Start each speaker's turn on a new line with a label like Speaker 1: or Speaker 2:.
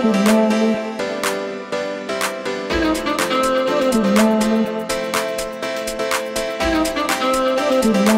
Speaker 1: Good
Speaker 2: morning.